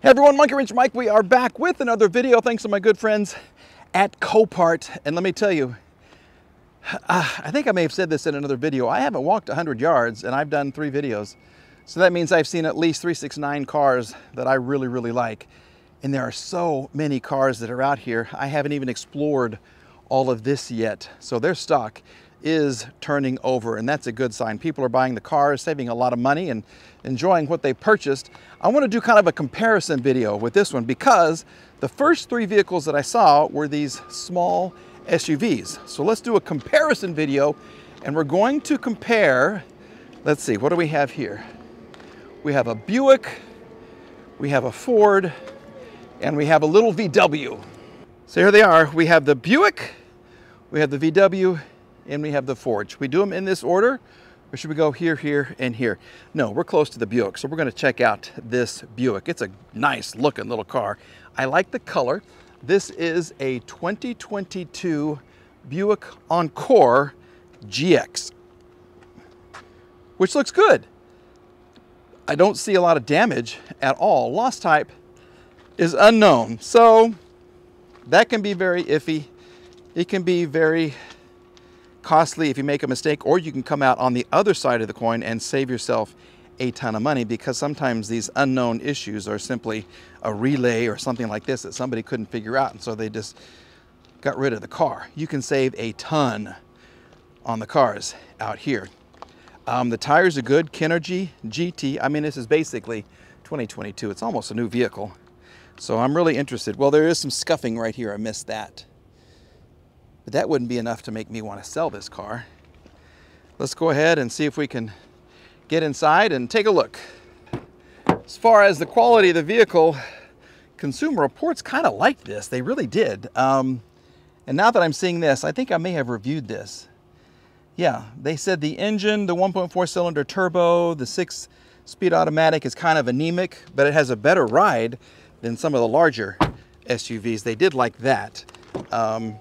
Hey everyone, Monkey Wrench Mike. We are back with another video thanks to my good friends at Copart. And let me tell you, uh, I think I may have said this in another video. I haven't walked 100 yards and I've done three videos. So that means I've seen at least 369 cars that I really, really like. And there are so many cars that are out here. I haven't even explored all of this yet. So their stock is turning over and that's a good sign. People are buying the cars, saving a lot of money and enjoying what they purchased. I want to do kind of a comparison video with this one because the first three vehicles that I saw were these small SUVs. So let's do a comparison video and we're going to compare, let's see, what do we have here? We have a Buick, we have a Ford, and we have a little VW. So here they are. We have the Buick, we have the VW, and we have the. Should we do them in this order? Or should we go here, here, and here? No, we're close to the Buick, so we're gonna check out this Buick. It's a nice looking little car. I like the color. This is a 2022 Buick Encore GX, which looks good. I don't see a lot of damage at all. Loss type is unknown, so that can be very iffy. It can be very costly if you make a mistake, or you can come out on the other side of the coin and save yourself a ton of money because sometimes these unknown issues are simply a relay or something like this that somebody couldn't figure out and so they just got rid of the car. You can save a ton on the cars out here. Um, the tires are good, Kinergy GT. I mean, this is basically 2022. It's almost a new vehicle. So I'm really interested. Well, there is some scuffing right here. I missed that. But that wouldn't be enough to make me want to sell this car. Let's go ahead and see if we can get inside and take a look. As far as the quality of the vehicle, Consumer Reports kind of liked this. They really did. Um, and now that I'm seeing this, I think I may have reviewed this. Yeah, they said the engine, the 1.4 cylinder turbo, the six speed automatic is kind of anemic, but it has a better ride than some of the larger SUVs. They did like that. Um,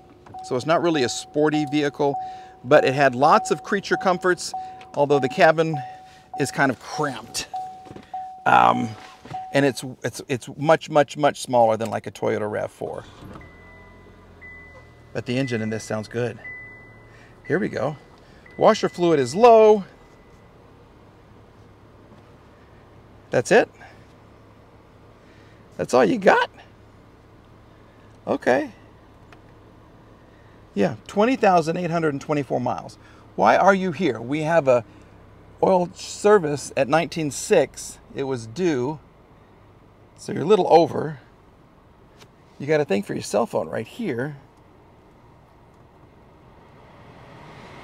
so it's not really a sporty vehicle, but it had lots of creature comforts, although the cabin is kind of cramped. Um, and it's, it's, it's much, much, much smaller than like a Toyota RAV4. But the engine in this sounds good. Here we go. Washer fluid is low. That's it? That's all you got? Okay. Yeah, 20,824 miles. Why are you here? We have a oil service at 19.6. It was due, so you're a little over. You got to think for your cell phone right here.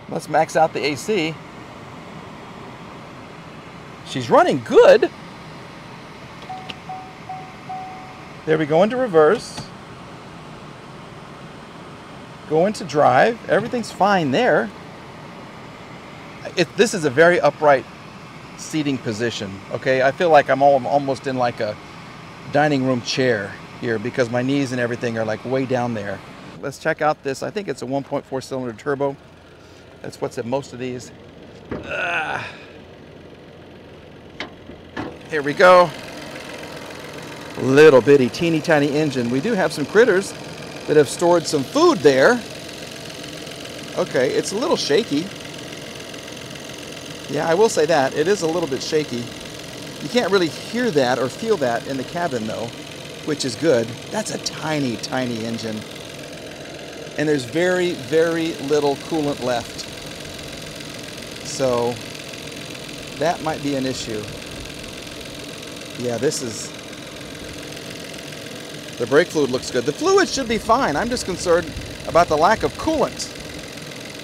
Let's max out the AC. She's running good. There we go into reverse go into drive. Everything's fine there. It, this is a very upright seating position. Okay, I feel like I'm all, almost in like a dining room chair here because my knees and everything are like way down there. Let's check out this. I think it's a 1.4 cylinder turbo. That's what's in most of these. Uh, here we go. Little bitty teeny tiny engine. We do have some critters that have stored some food there. Okay, it's a little shaky. Yeah, I will say that. It is a little bit shaky. You can't really hear that or feel that in the cabin though, which is good. That's a tiny, tiny engine. And there's very, very little coolant left. So that might be an issue. Yeah, this is, the brake fluid looks good. The fluid should be fine. I'm just concerned about the lack of coolant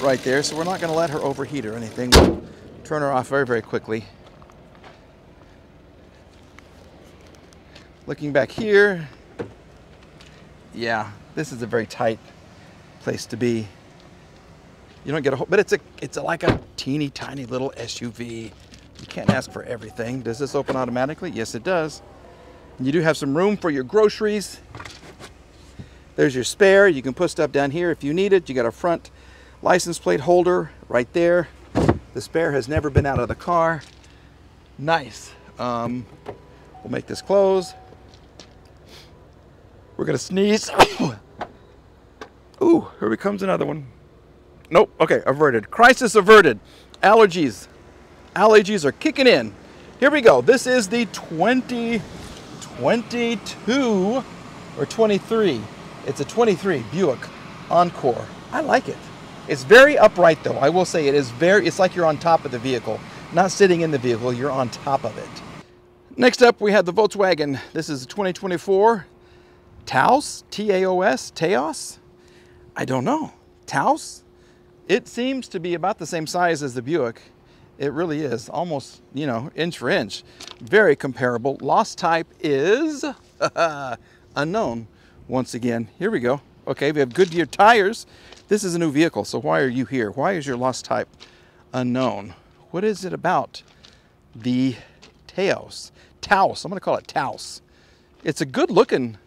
right there. So we're not going to let her overheat or anything. We'll turn her off very, very quickly. Looking back here. Yeah, this is a very tight place to be. You don't get a whole, but it's a, it's a, like a teeny tiny little SUV. You can't ask for everything. Does this open automatically? Yes, it does. You do have some room for your groceries. There's your spare. You can put stuff down here if you need it. You got a front license plate holder right there. The spare has never been out of the car. Nice. Um, we'll make this close. We're gonna sneeze. Ooh, here comes another one. Nope, okay, averted. Crisis averted. Allergies. Allergies are kicking in. Here we go. This is the 2022 or 23. It's a 23 Buick Encore. I like it. It's very upright though. I will say it is very, it's like you're on top of the vehicle. Not sitting in the vehicle, you're on top of it. Next up, we have the Volkswagen. This is a 2024 Taos, T-A-O-S, Taos? I don't know. Taos? It seems to be about the same size as the Buick. It really is, almost, you know, inch for inch. Very comparable. Loss type is unknown. Once again, here we go. Okay, we have Goodyear tires. This is a new vehicle, so why are you here? Why is your loss type unknown? What is it about the Taos? Taos, I'm gonna call it Taos. It's a good looking,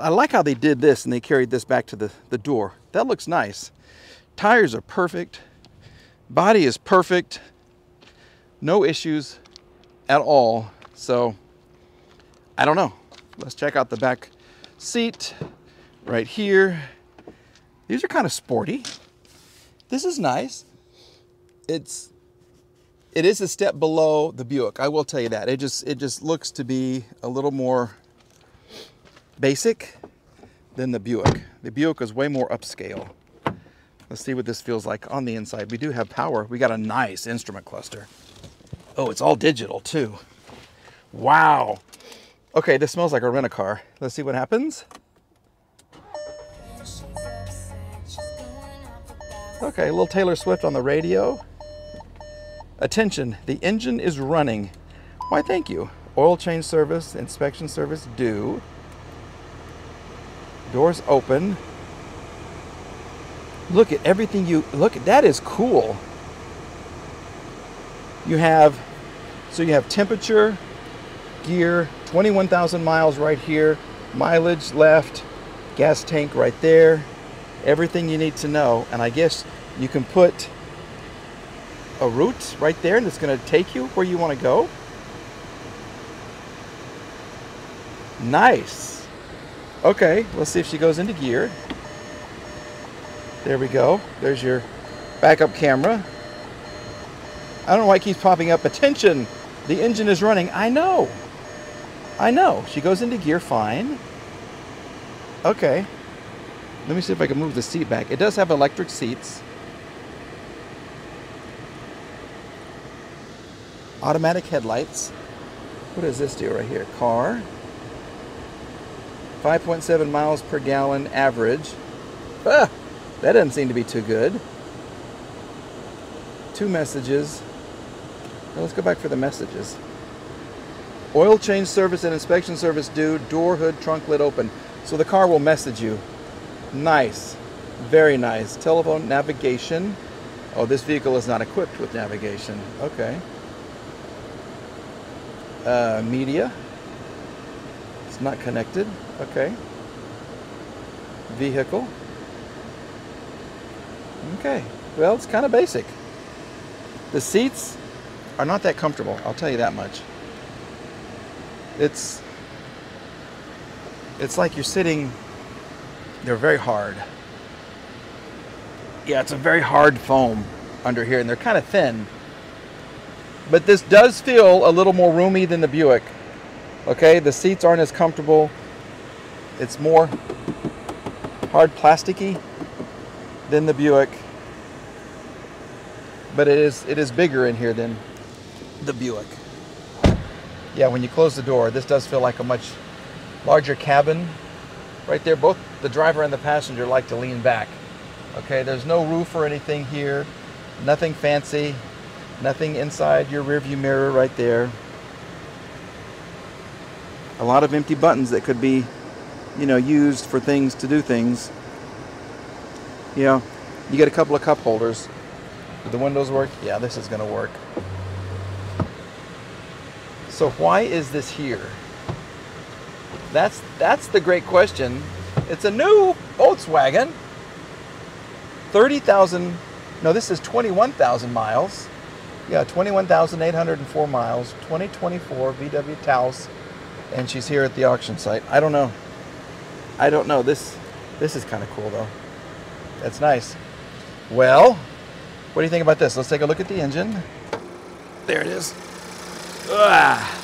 I like how they did this and they carried this back to the, the door. That looks nice. Tires are perfect. Body is perfect. No issues at all. So, I don't know. Let's check out the back seat right here. These are kind of sporty. This is nice. It's it is a step below the Buick. I will tell you that. It just it just looks to be a little more basic than the Buick. The Buick is way more upscale. Let's see what this feels like on the inside. We do have power. We got a nice instrument cluster. Oh, it's all digital too. Wow. Okay, this smells like a rent-a-car. Let's see what happens. Okay, a little Taylor Swift on the radio. Attention, the engine is running. Why, thank you. Oil change service, inspection service due. Doors open. Look at everything you, look at, that is cool. You have, so you have temperature, gear, 21,000 miles right here, mileage left, gas tank right there, everything you need to know. And I guess you can put a route right there and it's going to take you where you want to go. Nice. Okay, let's see if she goes into gear. There we go. There's your backup camera. I don't know why it keeps popping up. Attention, the engine is running. I know. I know. She goes into gear fine. Okay. Let me see if I can move the seat back. It does have electric seats. automatic headlights. What does this do right here? Car. 5.7 miles per gallon average. Ah, that doesn't seem to be too good. Two messages. Now let's go back for the messages. Oil change service and inspection service due. Door, hood, trunk lid open. So the car will message you. Nice. Very nice. Telephone navigation. Oh, this vehicle is not equipped with navigation. Okay uh, media. It's not connected. Okay. Vehicle. Okay. Well, it's kind of basic. The seats are not that comfortable. I'll tell you that much. It's it's like you're sitting they're very hard. Yeah, it's a very hard foam under here and they're kind of thin. But this does feel a little more roomy than the Buick. Okay, the seats aren't as comfortable. It's more hard plasticky than the Buick. But it is it is bigger in here than the Buick. Yeah, when you close the door, this does feel like a much larger cabin. Right there, both the driver and the passenger like to lean back. Okay, there's no roof or anything here. Nothing fancy. Nothing inside your rearview mirror right there. A lot of empty buttons that could be, you know, used for things to do things. You know, you get a couple of cup holders. Do the windows work? Yeah, this is going to work. So why is this here? That's that's the great question. It's a new Volkswagen. 30,000 no, this is 21,000 miles. Yeah, 21,804 miles, 2024 VW Taos, and she's here at the auction site. I don't know. I don't know. This this is kind of cool though. That's nice. Well, what do you think about this? Let's take a look at the engine. There it is. Ah.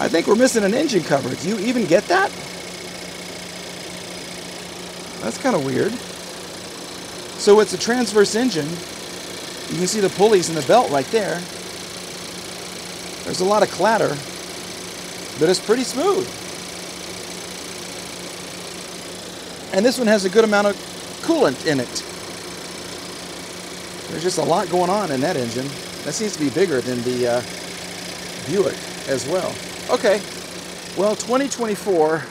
I think we're missing an engine cover. Do you even get that? That's kind of weird. So it's a transverse engine. You can see the pulleys in the belt right there. There's a lot of clatter, but it's pretty smooth. And this one has a good amount of coolant in it. There's just a lot going on in that engine. That seems to be bigger than the uh, Buick as well. Okay, well, 2024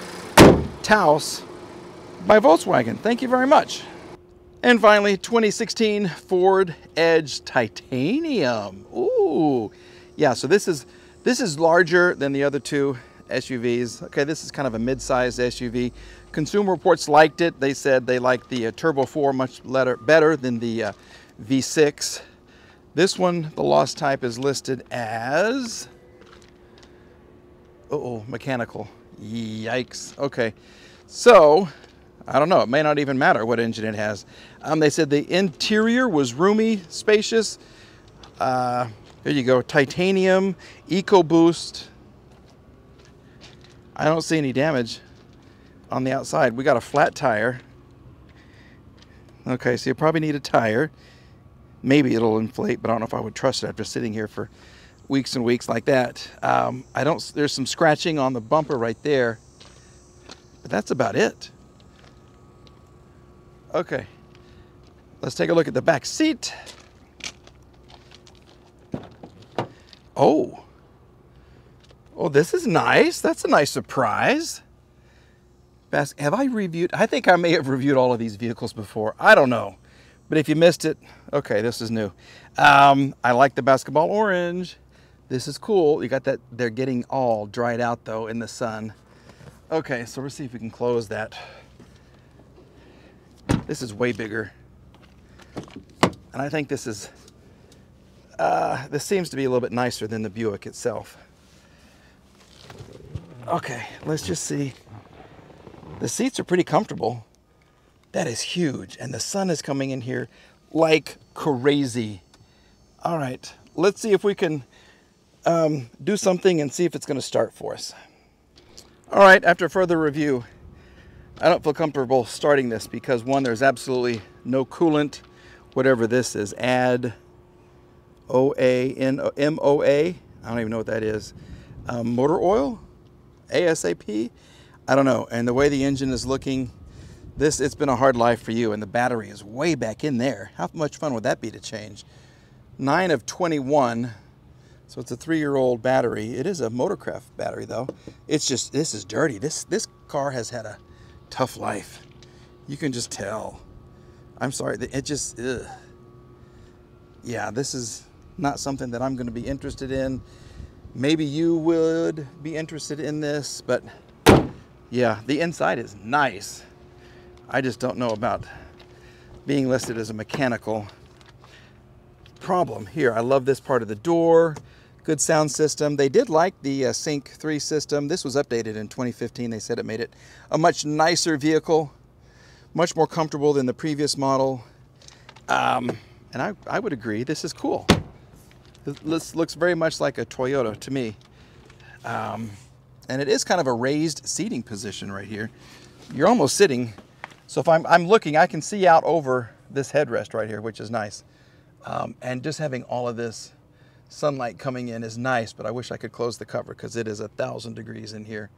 Taos by Volkswagen. Thank you very much. And finally, 2016 Ford Edge Titanium. Ooh, yeah. So this is this is larger than the other two SUVs. Okay, this is kind of a mid-sized SUV. Consumer Reports liked it. They said they liked the uh, Turbo 4 much better, better than the uh, V6. This one, the lost type is listed as, uh oh, mechanical. Yikes. Okay, so I don't know. It may not even matter what engine it has. Um, they said the interior was roomy, spacious. Uh, there you go. Titanium, EcoBoost. I don't see any damage on the outside. We got a flat tire. Okay, so you probably need a tire. Maybe it'll inflate, but I don't know if I would trust it after sitting here for weeks and weeks like that. Um, I don't. There's some scratching on the bumper right there, but that's about it. Okay, let's take a look at the back seat. Oh, oh, this is nice. That's a nice surprise. Have I reviewed? I think I may have reviewed all of these vehicles before. I don't know. But if you missed it, okay, this is new. Um, I like the basketball orange. This is cool. You got that, they're getting all dried out though in the sun. Okay, so let's see if we can close that. This is way bigger. And I think this is, uh, this seems to be a little bit nicer than the Buick itself. Okay, let's just see. The seats are pretty comfortable. That is huge. And the sun is coming in here like crazy. All right, let's see if we can um, do something and see if it's gonna start for us. All right, after further review, I don't feel comfortable starting this because one, there's absolutely no coolant, whatever this is, add O-A-N-M-O-A, I don't even know what that is, um, motor oil, ASAP, I don't know. And the way the engine is looking, this, it's been a hard life for you and the battery is way back in there. How much fun would that be to change? Nine of 21, so it's a three-year-old battery. It is a Motorcraft battery though. It's just, this is dirty. This, this car has had a tough life. You can just tell. I'm sorry, it just, ugh. yeah, this is not something that I'm going to be interested in. Maybe you would be interested in this, but yeah, the inside is nice. I just don't know about being listed as a mechanical problem. Here, I love this part of the door. Good sound system. They did like the uh, Sync 3 system. This was updated in 2015. They said it made it a much nicer vehicle, much more comfortable than the previous model. Um, and I, I would agree, this is cool. This looks very much like a Toyota to me. Um, and it is kind of a raised seating position right here. You're almost sitting, so if I'm, I'm looking, I can see out over this headrest right here, which is nice. Um, and just having all of this sunlight coming in is nice, but I wish I could close the cover because it is a thousand degrees in here.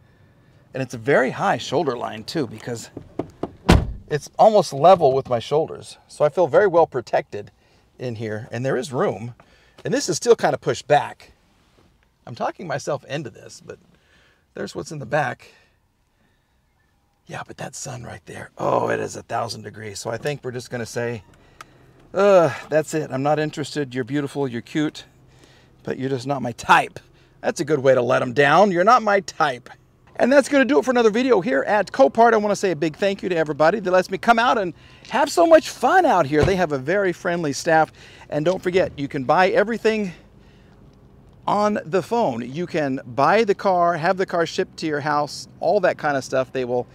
And it's a very high shoulder line too because it's almost level with my shoulders. So I feel very well protected in here and there is room. And this is still kind of pushed back. I'm talking myself into this, but there's what's in the back. Yeah, but that sun right there, oh, it is a thousand degrees. So I think we're just gonna say, uh, that's it. I'm not interested. You're beautiful, you're cute but you're just not my type. That's a good way to let them down. You're not my type. And that's going to do it for another video here at Copart. I want to say a big thank you to everybody that lets me come out and have so much fun out here. They have a very friendly staff. And don't forget, you can buy everything on the phone. You can buy the car, have the car shipped to your house, all that kind of stuff. They will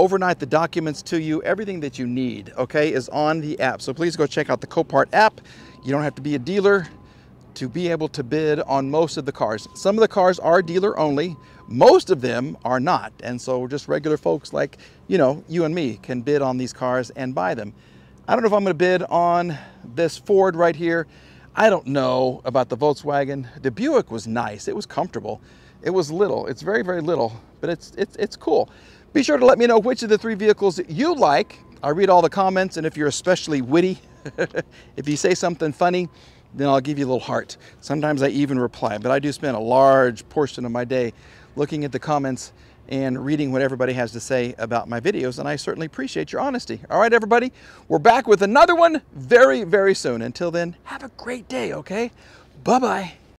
overnight the documents to you. Everything that you need, okay, is on the app. So please go check out the Copart app. You don't have to be a dealer to be able to bid on most of the cars. Some of the cars are dealer only, most of them are not. And so just regular folks like, you know, you and me can bid on these cars and buy them. I don't know if I'm gonna bid on this Ford right here. I don't know about the Volkswagen. The Buick was nice, it was comfortable. It was little, it's very, very little, but it's, it's, it's cool. Be sure to let me know which of the three vehicles you like. I read all the comments, and if you're especially witty, if you say something funny, then I'll give you a little heart. Sometimes I even reply, but I do spend a large portion of my day looking at the comments and reading what everybody has to say about my videos, and I certainly appreciate your honesty. All right, everybody, we're back with another one very, very soon. Until then, have a great day, okay? Bye-bye.